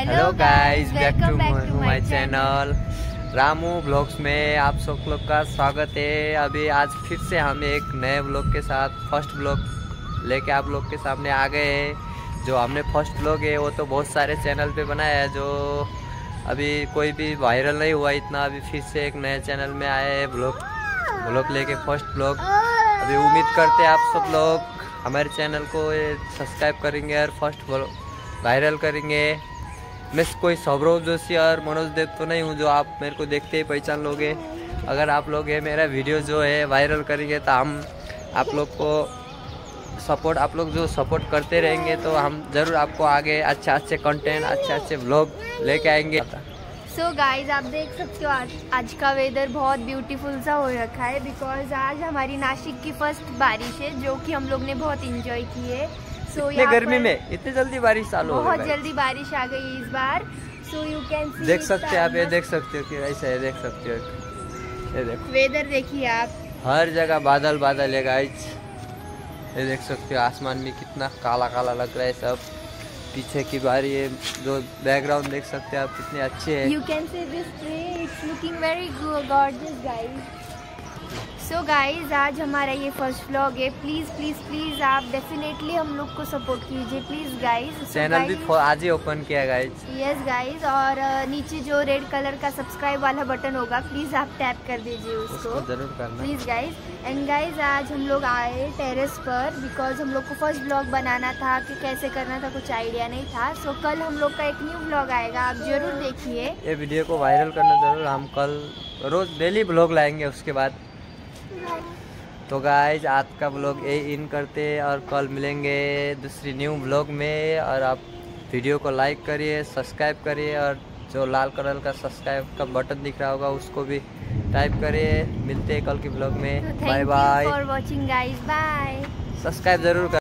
Guys back to my channel Ramu blogs में आप सब लोग का स्वागत है। अभी आज फिर से हम एक नए ब्लॉग के साथ फ़र्स्ट ब्लॉग लेके आप लोग के सामने आ गए हैं। जो हमने फ़र्स्ट ब्लॉग है वो तो बहुत सारे चैनल पे बनाया है जो अभी कोई भी वायरल नहीं हुआ इतना। अभी फिर से एक नए चैनल में आए हैं ब्लॉग ब्लॉग लेके फ़र्स्ट ब्लॉग अभी उम्मीद करते हैं आप सब लोग हमारे चैनल को सब्सक्राइब करेंगे और फ़र्स्ट वायरल करेंगे। मैं कोई सौरव जोशी और मनोज देव तो नहीं हूँ, जो आप मेरे को देखते ही पहचान लोगे। अगर आप लोग ये मेरा वीडियो जो है वायरल करेंगे तो हम आप लोग को सपोर्ट आप लोग जो सपोर्ट करते रहेंगे तो हम ज़रूर आपको आगे अच्छे अच्छे कंटेंट अच्छे अच्छे ब्लॉग लेके आएँगे। सो so गाइज़ आप देख सकते हो आज आज का वेदर बहुत ब्यूटीफुल सा हो रखा है बिकॉज़ आज हमारी नासिक की फ़र्स्ट बारिश है, जो कि हम लोग ने बहुत इंजॉय की है। सो so, गर्मी में इतनी जल्दी बारिश चालू हो बहुत जल्दी बारिश आ गई इस बार। सो यू कैन देख सकते हैं आप ये देख सकते हो कि ऐसा है देख सकते हो। ये देखो। वेदर देखिए आप। हर जगह बादल बादल है गाइस ये देख सकते हो आसमान में कितना काला काला लग रहा है सब। पीछे की बारी है जो बैकग्राउंड देख सकते हैं आप कितने अच्छे हैं। You can see this tree it's looking very gorgeous guys so so guys आज हमारा ये फ़र्स्ट व्लॉग है। प्लीज़ प्लीज़ प्लीज़ आप डेफिनेटली हम लोग को सपोर्ट कीजिए। प्लीज़ गाइज़ चैनल भी आज ही ओपन किया गाइस यस गाइज़ और नीचे जो रेड कलर का सब्सक्राइब वाला बटन होगा प्लीज़ आप टैप कर दीजिए उसको। उसको ज़रूर करना। प्लीज़ गाइज़ एंड गाइज़ आज हम लोग आए टेरेस पर बिकॉज़ हम लोग को फ़र्स्ट ब्लॉग बनाना था कि कैसे करना था कुछ आइडिया नहीं था। सो so, कल हम लोग का एक न्यू ब्लॉग आएगा आप ज़रूर देखिए। ये वीडियो को वायरल करना ज़रूर। हम कल रोज डेली ब्लॉग लाएँगे उसके बाद। तो गाइज़ आज का ब्लॉग यही इन करते और कल मिलेंगे दूसरी न्यू ब्लॉग में। और आप वीडियो को लाइक करिए सब्सक्राइब करिए और जो लाल कलर का सब्सक्राइब का बटन दिख रहा होगा उसको भी टाइप करिए। मिलते हैं कल के ब्लॉग में। Bye bye for watching bye subscribe ज़रूर कर